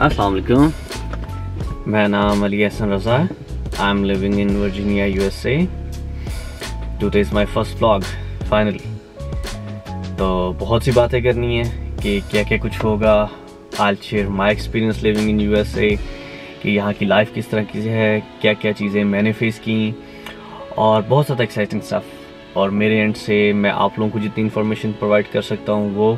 السلام علیکم۔ میرا نام علی احسن رضا ہے۔ I am living in Virginia U S A today is my first blog finally تو بہت سی باتیں کرنی ہیں کہ کیا کیا کچھ ہوگا۔ I'll share my experience living in U S A کہ یہاں کی لائف کس طرح کی ہے، کیا کیا چیزیں میں نے فیس کی۔ اور بہت زیادہ ایکسائٹنگ اسٹف اور میرے اینڈ سے میں آپ لوگوں کو جتنی انفارمیشن پرووائڈ کر سکتا ہوں، وہ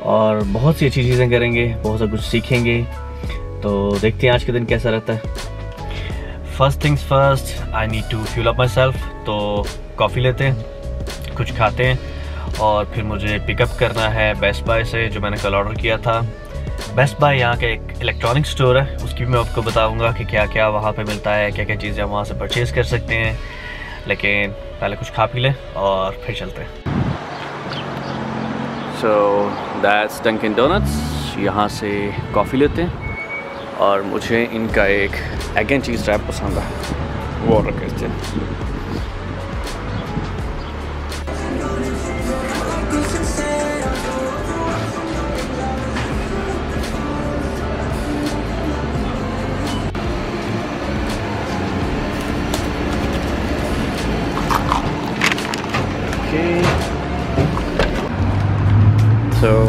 اور بہت سی اچھی چیزیں کریں گے، بہت سا کچھ سیکھیں گے۔ تو دیکھتے ہیں آج کے دن کیسا رہتا ہے۔ First things first I need to fuel up myself تو کافی لیتے ہیں، کچھ کھاتے ہیں۔ اور پھر مجھے پک اپ کرنا ہے بیسٹ بائی سے، جو میں نے کل آرڈر کیا تھا۔ بیسٹ بائی یہاں کا ایک الیکٹرانک اسٹور ہے۔ اس کی بھی میں آپ کو بتاؤں گا کہ کیا کیا وہاں پہ ملتا ہے، کیا کیا چیزیں وہاں سے پرچیز کر سکتے ہیں۔ لیکن پہلے کچھ کھا پی لیں اور پھر چلتے ہیں۔ سو دیٹس ڈنکن ڈونٹس یہاں سے کافی لیتے ہیں اور مجھے ان کا ایک ایگن چیز ٹائپ پسند ہے۔ وہ آڈر کرتے ہیں so,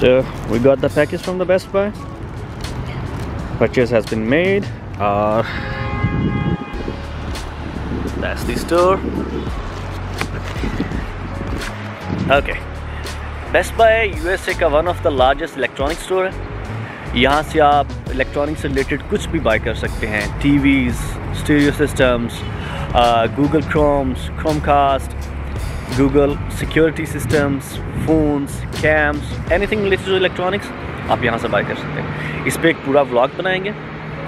So we got the package from the Best Buy. Purchase has been made. Uh, that's the store. Okay. Best Buy U S A کا one of the largest electronic store ہے. یہاں سے آپ electronic سے related کچھ بھی by کر سکتے ہیں. TVs stereo systems Google Chromes Chromecast Google security systems phones cams anything related to electronics آپ یہاں سے بائی کر سکتے ہیں. اس پہ ایک پورا ولاگ بنائیں گے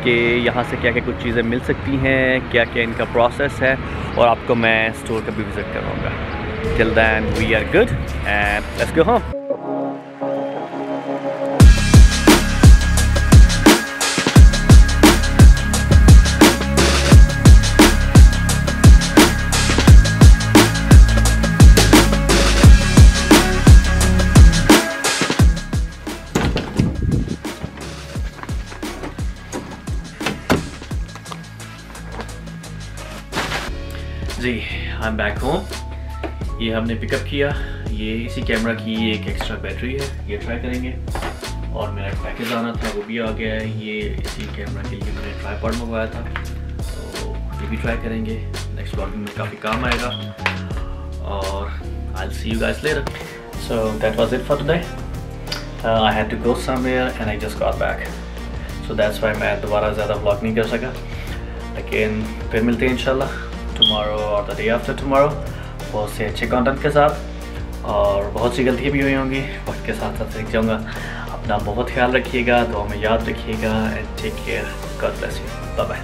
کہ یہاں سے کیا کیا کچھ چیزیں مل سکتی ہیں، کیا کیا ان کا پروسیس ہے اور آپ کو میں اسٹور کا بھی وزٹ کراؤں گا. Till then, we are good and let's go home. I'm back home. یہ ہم نے پک اپ کیا۔ یہ اسی کیمرہ کی ایک ایکسٹرا بیٹری ہے۔ یہ ٹرائی کریں گے۔ اور میرا پیکیج آنا تھا، وہ بھی آ گیا ہے۔ یہ اسی کیمرہ کے لیے میں نے ٹرائی پاڈ منگوایا تھا۔ تو یہ بھی ٹرائی کریں گے۔ نیکسٹ بلاگنگ میں کافی کام آئے گا۔ اور I see you guys لیر so that was it for today I had to go somewhere and I just got back so that's why میں دوبارہ زیادہ بلاگ نہیں کر سکا۔ لیکن پھر ملتے ہیں ان شاء اللہ ٹمارو اور دا ڈے آفٹر ٹمارو بہت سے اچھے کانٹینٹ کے ساتھ اور بہت سی غلطیاں بھی ہوئی ہوں گی۔ وقت کے ساتھ ساتھ سیکھ جاؤں گا۔ اپنا بہت خیال رکھیے گا دعا میں یاد رکھیے گا and take care God bless you bye bye